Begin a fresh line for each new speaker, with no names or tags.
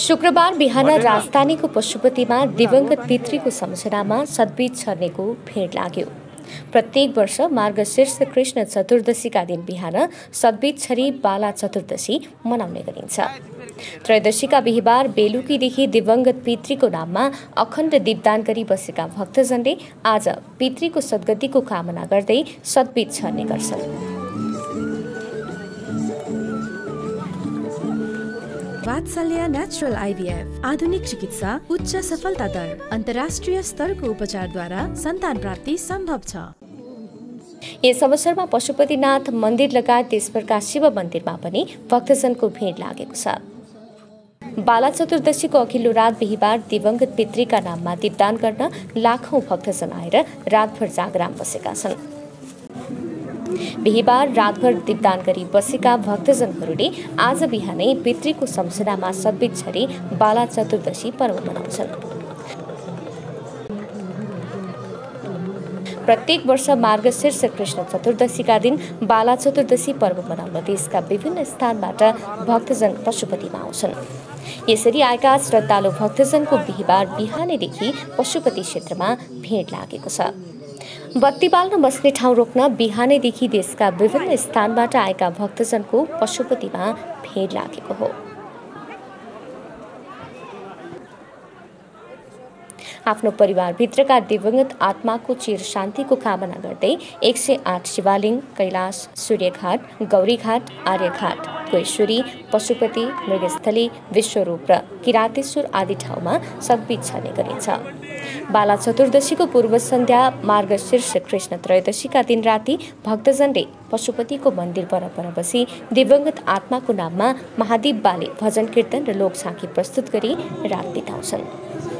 शुक्रबार बिहान राजधानीको पशुपतिमा दिवंगत पितृको सम्झनामा सद्बीज छर्नेको भेट लाग्यो। प्रत्येक वर्ष मार्गशीर्ष कृष्ण चतुर्दशीका दिन बिहान सद्बीज छरी बाला चतुर्दशी मनाउने गरिन्छ। त्रयोदशीका बिहिबार बेलुकीदेखि दिवंगत पितृको नाममा अखण्ड दीपदान गरी बसेका भक्तजनले आज पितृको सद्गतिको कामना गर्दै सद्बीज छर्ने गर्छन्।
वात्सल्य नेचुरल आइभीएफ आधुनिक चिकित्सा उच्च सफलता दर अन्तर्राष्ट्रिय स्तरको उपचारद्वारा सन्तान प्राप्ति सम्भव छ।
यस अवसरमा पशुपतिनाथ मन्दिर लगायत देशभरका शिव मन्दिरमा पनि भक्तजनको भिड लागेको छ। बाला चतुर्दशीको अघिल्लो रात बिहिबार दिवंगत पितृका नाममा दीपदान गर्न लाखौं भक्तजन आएर रातभर जागराम बसेका छन्। बिहिबार रातभर दीपदान गरी बसेका भक्तजनहरूले आज बिहानै पितृको सम्झनामा सद्बित छरी बाला चतुर्दशी पर्व मनाउँछन्। प्रत्येक वर्ष मार्गशीर्ष कृष्ण चतुर्दशीका दिन बाला चतुर्दशी पर्व मनाउन देशका विभिन्न स्थानबाट भक्तजन पशुपतिमा आउँछन्। यसरी आएका श्रद्धालु भक्तजनको बिहिबार बिहानैदेखि पशुपति क्षेत्रमा भिड लागेको छ। बत्ती बाल्न बस्ने ठाउँ रोक्न बिहानैदेखि देशका विभिन्न स्थानबाट आएका भक्तजनको पशुपतिमा भिड लागेको हो। आफ्नो परिवारभित्रका दिवंगत आत्माको चिर शान्तिको कामना गर्दै एक सय आठ शिवालिङ कैलाश सूर्यघाट गौरीघाट आर्यघाट कोश्वरी पशुपति मृगस्थली विश्वरूप र किरातेश्वर आदि ठाउँमा छर्ने गरिन्छ। बाला चतुर्दशीको पूर्व सन्ध्या मार्गशीर्ष कृष्ण त्रयोदशीका दिन राति भक्तजनले पशुपतिको मन्दिर परपर बसी दिवंगत आत्माको नाममा महादीप बाले भजन कीर्तन र लोक प्रस्तुत गरी रात बिताउँछन्।